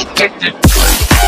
addicted.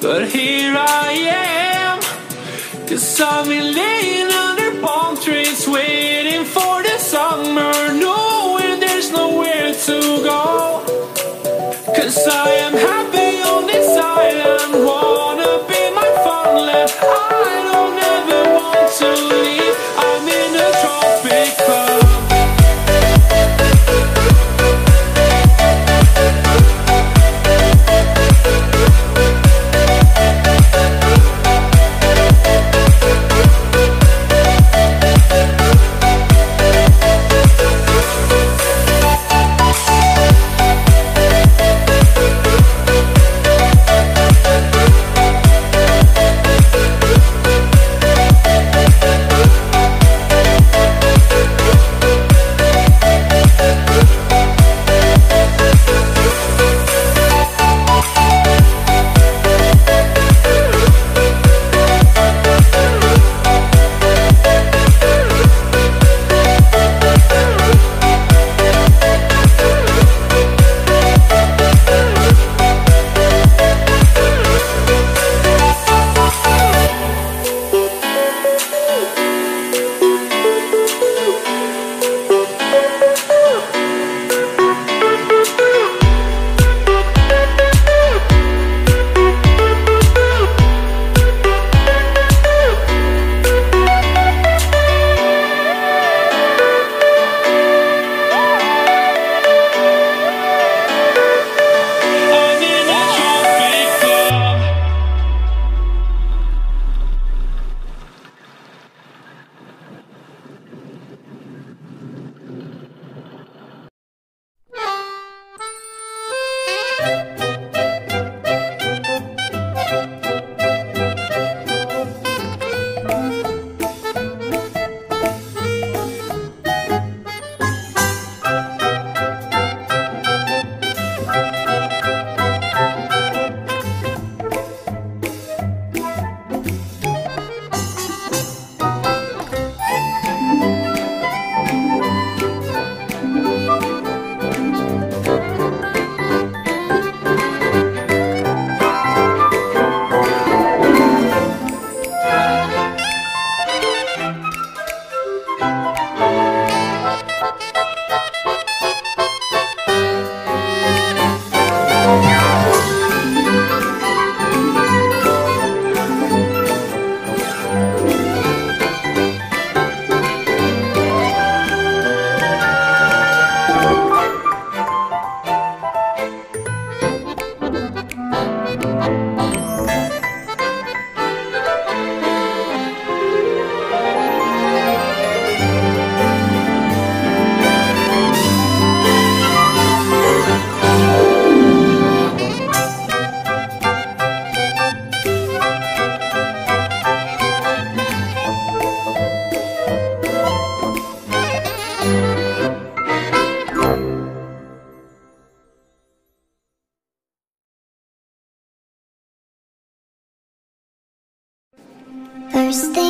But here I am, cause I'm in love.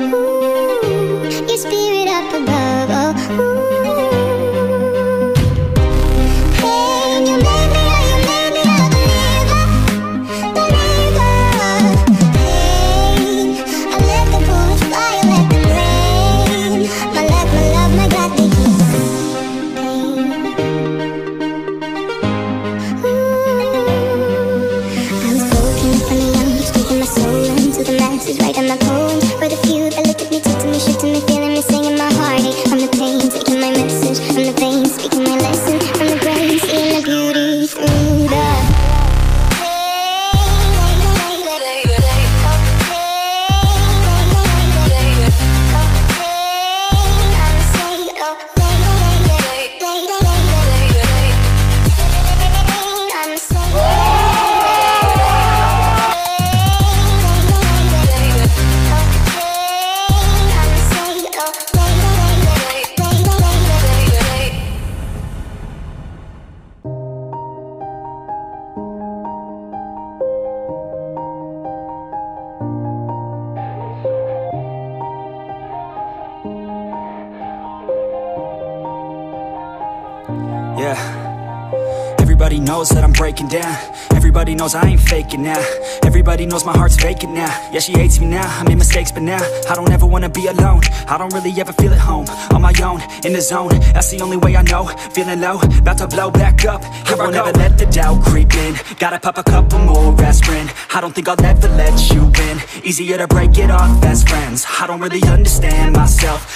ooh, your spirit up above. Breaking down. Everybody knows I ain't faking now. Everybody knows my heart's vacant now. Yeah, she hates me now. I made mistakes, but now I don't ever wanna be alone. I don't really ever feel at home. On my own, in the zone. That's the only way I know. Feeling low, about to blow back up. Here I won't ever let the doubt creep in. Gotta pop a couple more aspirin. I don't think I'll ever let you in. Easier to break it off best friends. I don't really understand myself.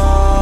outside.